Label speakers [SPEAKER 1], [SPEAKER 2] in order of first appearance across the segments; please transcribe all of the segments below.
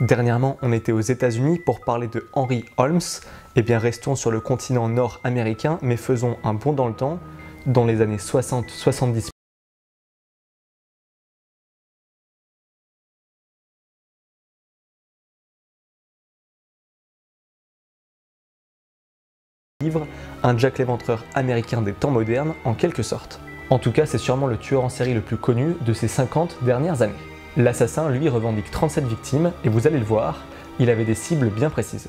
[SPEAKER 1] Dernièrement, on était aux États-Unis pour parler de Henry Holmes. Eh bien, restons sur le continent nord-américain, mais faisons un bond dans le temps. Dans les années 60-70, un Jack l'Éventreur américain des temps modernes en quelque sorte. En tout cas, c'est sûrement le tueur en série le plus connu de ces 50 dernières années. L'assassin, lui, revendique 37 victimes et vous allez le voir, il avait des cibles bien précises.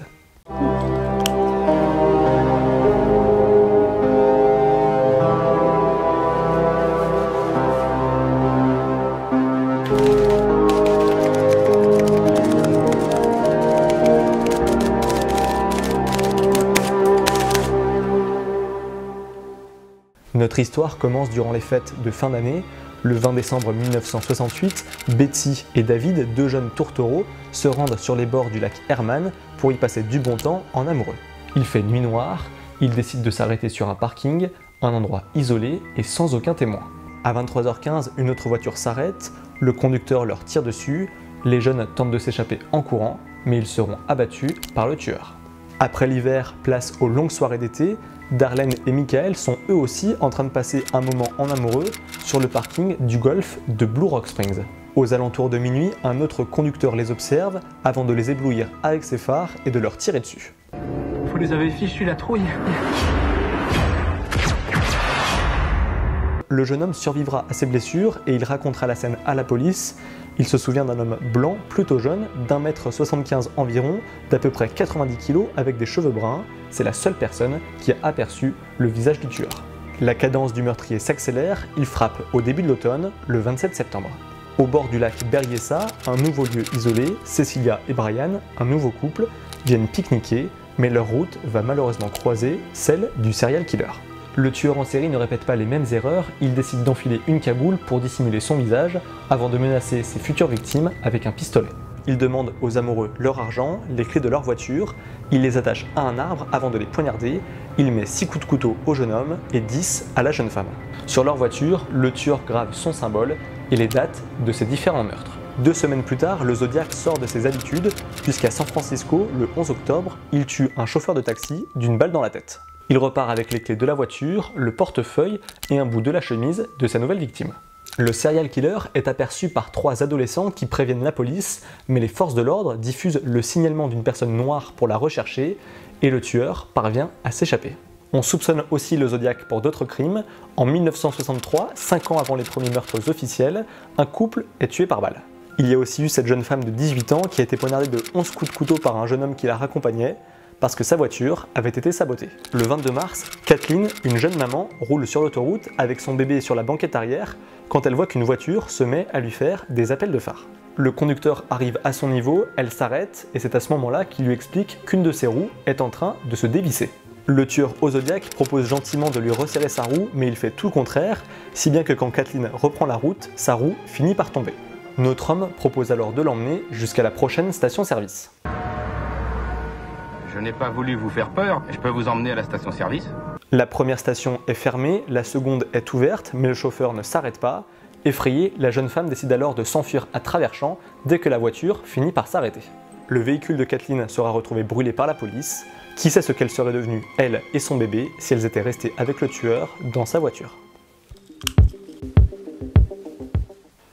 [SPEAKER 1] Notre histoire commence durant les fêtes de fin d'année. Le 20 décembre 1968, Betty et David, deux jeunes tourtereaux, se rendent sur les bords du lac Herman pour y passer du bon temps en amoureux. Il fait nuit noire, ils décident de s'arrêter sur un parking, un endroit isolé et sans aucun témoin. À 23h15, une autre voiture s'arrête, le conducteur leur tire dessus, les jeunes tentent de s'échapper en courant, mais ils seront abattus par le tueur. Après l'hiver, place aux longues soirées d'été, Darlene et Michael sont eux aussi en train de passer un moment en amoureux sur le parking du golf de Blue Rock Springs. Aux alentours de minuit, un autre conducteur les observe avant de les éblouir avec ses phares et de leur tirer dessus.
[SPEAKER 2] Vous les avez fichu la trouille
[SPEAKER 1] Le jeune homme survivra à ses blessures et il racontera la scène à la police. Il se souvient d'un homme blanc, plutôt jeune, d'un mètre 75 environ, d'à peu près 90 kg avec des cheveux bruns. C'est la seule personne qui a aperçu le visage du tueur. La cadence du meurtrier s'accélère, il frappe au début de l'automne, le 27 septembre. Au bord du lac Berriessa, un nouveau lieu isolé, Cecilia et Brian, un nouveau couple, viennent pique-niquer, mais leur route va malheureusement croiser celle du serial killer. Le tueur en série ne répète pas les mêmes erreurs, il décide d'enfiler une cagoule pour dissimuler son visage avant de menacer ses futures victimes avec un pistolet. Il demande aux amoureux leur argent, les clés de leur voiture, il les attache à un arbre avant de les poignarder, il met 6 coups de couteau au jeune homme et 10 à la jeune femme. Sur leur voiture, le tueur grave son symbole et les dates de ces différents meurtres. Deux semaines plus tard, le Zodiac sort de ses habitudes, puisqu'à San Francisco, le 11 octobre, il tue un chauffeur de taxi d'une balle dans la tête. Il repart avec les clés de la voiture, le portefeuille et un bout de la chemise de sa nouvelle victime. Le serial killer est aperçu par trois adolescents qui préviennent la police, mais les forces de l'ordre diffusent le signalement d'une personne noire pour la rechercher et le tueur parvient à s'échapper. On soupçonne aussi le Zodiac pour d'autres crimes. En 1963, 5 ans avant les premiers meurtres officiels, un couple est tué par balle. Il y a aussi eu cette jeune femme de 18 ans qui a été poignardée de 11 coups de couteau par un jeune homme qui la raccompagnait parce que sa voiture avait été sabotée. Le 22 mars, Kathleen, une jeune maman, roule sur l'autoroute avec son bébé sur la banquette arrière quand elle voit qu'une voiture se met à lui faire des appels de phare. Le conducteur arrive à son niveau, elle s'arrête et c'est à ce moment-là qu'il lui explique qu'une de ses roues est en train de se dévisser. Le tueur au Zodiac propose gentiment de lui resserrer sa roue, mais il fait tout le contraire, si bien que quand Kathleen reprend la route, sa roue finit par tomber. Notre homme propose alors de l'emmener jusqu'à la prochaine station-service.
[SPEAKER 3] Je n'ai pas voulu vous faire peur, je peux vous emmener à la station-service
[SPEAKER 1] La première station est fermée, la seconde est ouverte, mais le chauffeur ne s'arrête pas. Effrayée, la jeune femme décide alors de s'enfuir à travers champs dès que la voiture finit par s'arrêter. Le véhicule de Kathleen sera retrouvé brûlé par la police. Qui sait ce qu'elle serait devenue, elle et son bébé, si elles étaient restées avec le tueur dans sa voiture?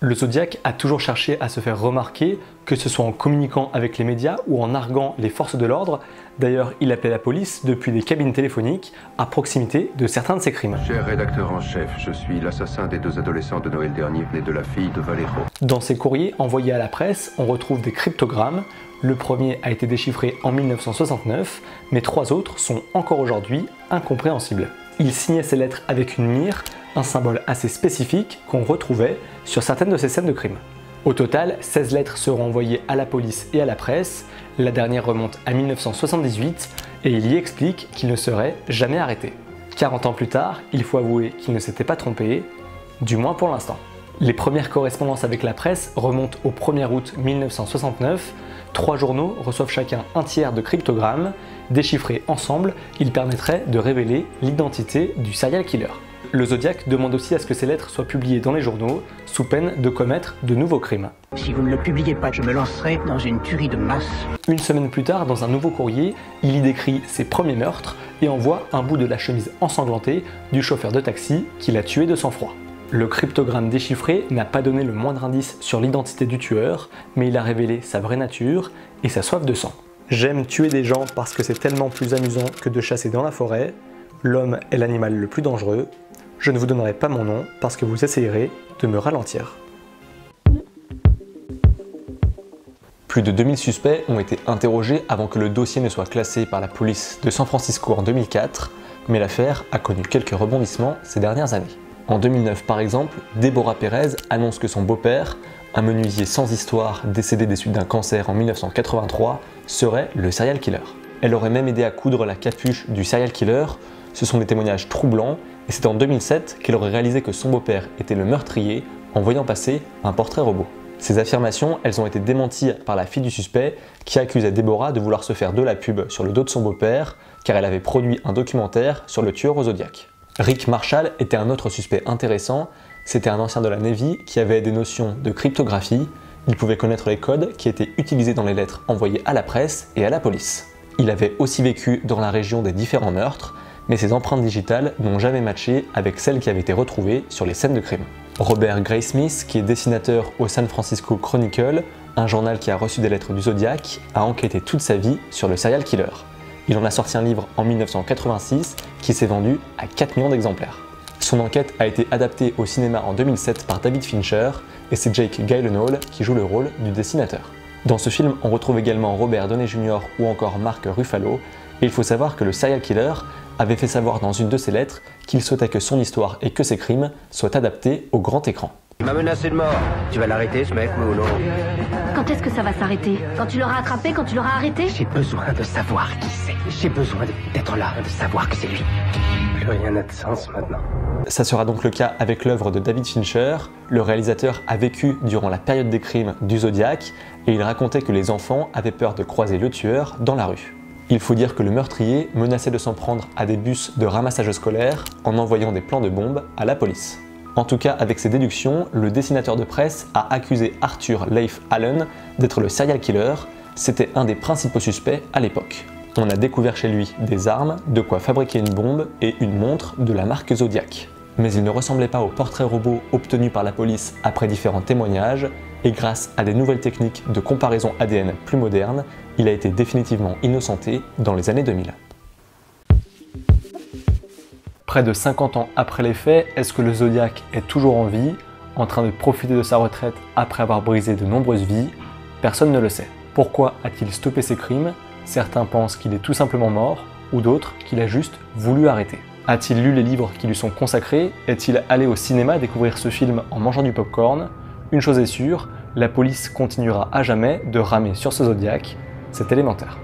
[SPEAKER 1] Le Zodiac a toujours cherché à se faire remarquer, que ce soit en communiquant avec les médias ou en arguant les forces de l'ordre. D'ailleurs, il appelait la police depuis des cabines téléphoniques à proximité de certains de ses crimes.
[SPEAKER 4] Cher rédacteur en chef, je suis l'assassin des deux adolescents de Noël dernier et de la fille de Valero.
[SPEAKER 1] Dans ses courriers envoyés à la presse, on retrouve des cryptogrammes. Le premier a été déchiffré en 1969, mais trois autres sont encore aujourd'hui incompréhensibles. Il signait ses lettres avec une mire, un symbole assez spécifique qu'on retrouvait sur certaines de ces scènes de crime. Au total, 16 lettres seront envoyées à la police et à la presse, la dernière remonte à 1978 et il y explique qu'il ne serait jamais arrêté. 40 ans plus tard, il faut avouer qu'il ne s'était pas trompé, du moins pour l'instant. Les premières correspondances avec la presse remontent au 1er août 1969. Trois journaux reçoivent chacun un tiers de cryptogrammes. Déchiffrés ensemble, ils permettraient de révéler l'identité du serial killer. Le Zodiac demande aussi à ce que ces lettres soient publiées dans les journaux, sous peine de commettre de nouveaux crimes.
[SPEAKER 5] Si vous ne le publiez pas, je me lancerai dans une tuerie de masse.
[SPEAKER 1] Une semaine plus tard, dans un nouveau courrier, il y décrit ses premiers meurtres et envoie un bout de la chemise ensanglantée du chauffeur de taxi qui l'a tué de sang-froid. Le cryptogramme déchiffré n'a pas donné le moindre indice sur l'identité du tueur, mais il a révélé sa vraie nature et sa soif de sang. J'aime tuer des gens parce que c'est tellement plus amusant que de chasser dans la forêt. L'homme est l'animal le plus dangereux. Je ne vous donnerai pas mon nom parce que vous essayerez de me ralentir. Plus de 2000 suspects ont été interrogés avant que le dossier ne soit classé par la police de San Francisco en 2004, mais l'affaire a connu quelques rebondissements ces dernières années. En 2009 par exemple, Deborah Perez annonce que son beau-père, un menuisier sans histoire décédé des suites d'un cancer en 1983, serait le serial killer. Elle aurait même aidé à coudre la capuche du serial killer. Ce sont des témoignages troublants et c'est en 2007 qu'elle aurait réalisé que son beau-père était le meurtrier en voyant passer un portrait robot. Ces affirmations, elles ont été démenties par la fille du suspect qui accusait Deborah de vouloir se faire de la pub sur le dos de son beau-père car elle avait produit un documentaire sur le tueur au Zodiac. Rick Marshall était un autre suspect intéressant. C'était un ancien de la Navy qui avait des notions de cryptographie. Il pouvait connaître les codes qui étaient utilisés dans les lettres envoyées à la presse et à la police. Il avait aussi vécu dans la région des différents meurtres, mais ses empreintes digitales n'ont jamais matché avec celles qui avaient été retrouvées sur les scènes de crime. Robert Graysmith, qui est dessinateur au San Francisco Chronicle, un journal qui a reçu des lettres du Zodiac, a enquêté toute sa vie sur le serial killer. Il en a sorti un livre en 1986 qui s'est vendu à 4 millions d'exemplaires. Son enquête a été adaptée au cinéma en 2007 par David Fincher et c'est Jake Gyllenhaal qui joue le rôle du dessinateur. Dans ce film, on retrouve également Robert Downey Jr. ou encore Mark Ruffalo et il faut savoir que le serial killer avait fait savoir dans une de ses lettres qu'il souhaitait que son histoire et que ses crimes soient adaptés au grand écran.
[SPEAKER 5] Il m'a menacé de mort. Tu vas l'arrêter, ce mec, ou non
[SPEAKER 6] Quand est-ce que ça va s'arrêter Quand tu l'auras attrapé Quand tu l'auras arrêté
[SPEAKER 5] J'ai besoin de savoir qui c'est. J'ai besoin d'être là, de savoir que c'est lui.
[SPEAKER 1] Ça sera donc le cas avec l'œuvre de David Fincher. Le réalisateur a vécu durant la période des crimes du Zodiac et il racontait que les enfants avaient peur de croiser le tueur dans la rue. Il faut dire que le meurtrier menaçait de s'en prendre à des bus de ramassage scolaire en envoyant des plans de bombes à la police. En tout cas, avec ses déductions, le dessinateur de presse a accusé Arthur Leif Allen d'être le serial killer. C'était un des principaux suspects à l'époque. On a découvert chez lui des armes, de quoi fabriquer une bombe et une montre de la marque Zodiac. Mais il ne ressemblait pas au portrait robot obtenu par la police après différents témoignages, et grâce à des nouvelles techniques de comparaison ADN plus modernes, il a été définitivement innocenté dans les années 2000. Près de 50 ans après les faits, est-ce que le Zodiac est toujours en vie, en train de profiter de sa retraite après avoir brisé de nombreuses vies? Personne ne le sait. Pourquoi a-t-il stoppé ses crimes? Certains pensent qu'il est tout simplement mort, ou d'autres qu'il a juste voulu arrêter. A-t-il lu les livres qui lui sont consacrés? Est-il allé au cinéma découvrir ce film en mangeant du popcorn? Une chose est sûre, la police continuera à jamais de ramer sur ce Zodiac, c'est élémentaire.